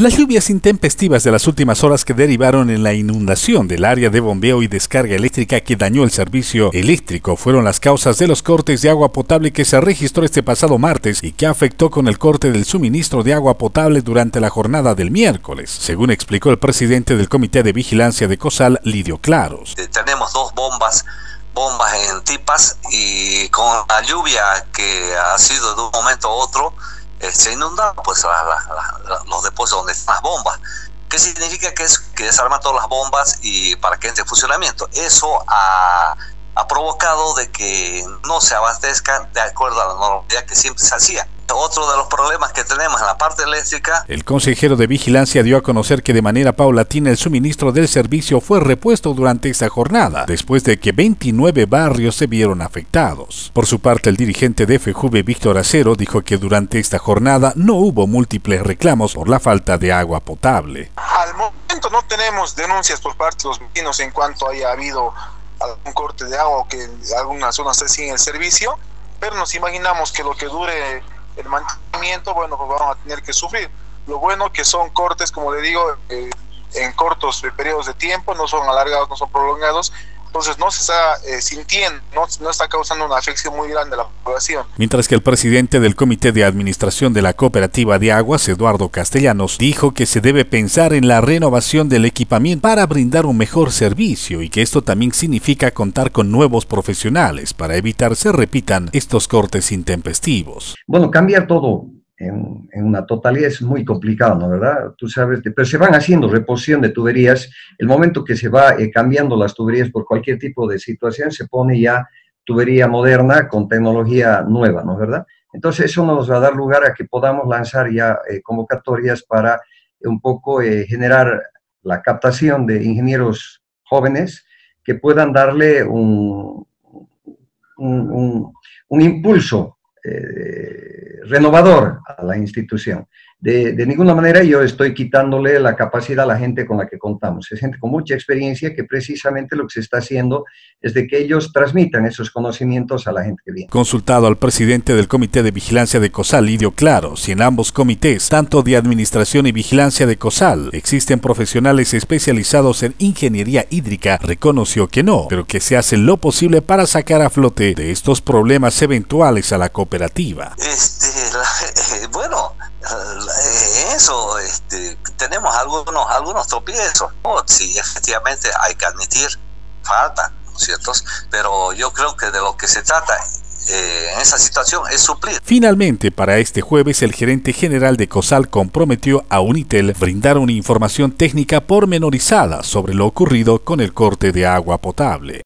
Las lluvias intempestivas de las últimas horas que derivaron en la inundación del área de bombeo y descarga eléctrica que dañó el servicio eléctrico fueron las causas de los cortes de agua potable que se registró este pasado martes y que afectó con el corte del suministro de agua potable durante la jornada del miércoles, según explicó el presidente del Comité de Vigilancia de COSAL, Lidio Claros. Eh, tenemos dos bombas bombas en tipas y con la lluvia que ha sido de un momento a otro se inundan pues los depósitos donde están las bombas. ¿Qué significa que es que desarma todas las bombas y para que entre en funcionamiento? Eso ha, ha provocado de que no se abastezca de acuerdo a la normalidad que siempre se hacía otro de los problemas que tenemos en la parte eléctrica. El consejero de vigilancia dio a conocer que de manera paulatina el suministro del servicio fue repuesto durante esta jornada, después de que 29 barrios se vieron afectados. Por su parte, el dirigente de FJV, Víctor Acero, dijo que durante esta jornada no hubo múltiples reclamos por la falta de agua potable. Al momento no tenemos denuncias por parte de los vecinos en cuanto haya habido algún corte de agua o que algunas zonas esté sin el servicio, pero nos imaginamos que lo que dure el mantenimiento, bueno, pues vamos a tener que sufrir. Lo bueno que son cortes, como le digo, eh, en cortos periodos de tiempo, no son alargados, no son prolongados, entonces no se está eh, sintiendo, no, no, está causando una afección muy grande a la población. Mientras que el presidente del Comité de Administración de la Cooperativa de Aguas, Eduardo Castellanos, dijo que se debe pensar en la renovación del equipamiento para brindar un mejor servicio y que esto también significa contar con nuevos profesionales para evitar se repitan estos cortes intempestivos. Bueno, cambiar todo en, una totalidad es muy complicado, ¿no verdad? Tú sabes, pero se van haciendo reposición de tuberías. El momento que se va eh, cambiando las tuberías por cualquier tipo de situación, se pone ya tubería moderna con tecnología nueva, ¿no verdad? Entonces eso nos va a dar lugar a que podamos lanzar ya eh, convocatorias para eh, un poco generar la captación de ingenieros jóvenes que puedan darle un, un, un, impulso renovador a la institución. De, de, ninguna manera yo estoy quitándole la capacidad a la gente con la que contamos. Es gente con mucha experiencia que precisamente lo que se está haciendo es de que ellos transmitan esos conocimientos a la gente que viene. Consultado al presidente del Comité de Vigilancia de COSAL, Lidio Claro, si en ambos comités, tanto de Administración y Vigilancia de COSAL, existen profesionales especializados en ingeniería hídrica, reconoció que no, pero que se hace lo posible para sacar a flote de estos problemas eventuales a la cooperativa. Este, tenemos algunos, algunos tropiezos. Sí, efectivamente hay que admitir, falta, ¿no es cierto? Pero yo creo que de lo que se trata eh, en esa situación es suplir. Finalmente, para este jueves, el gerente general de COSAL comprometió a Unitel brindar una información técnica pormenorizada sobre lo ocurrido con el corte de agua potable.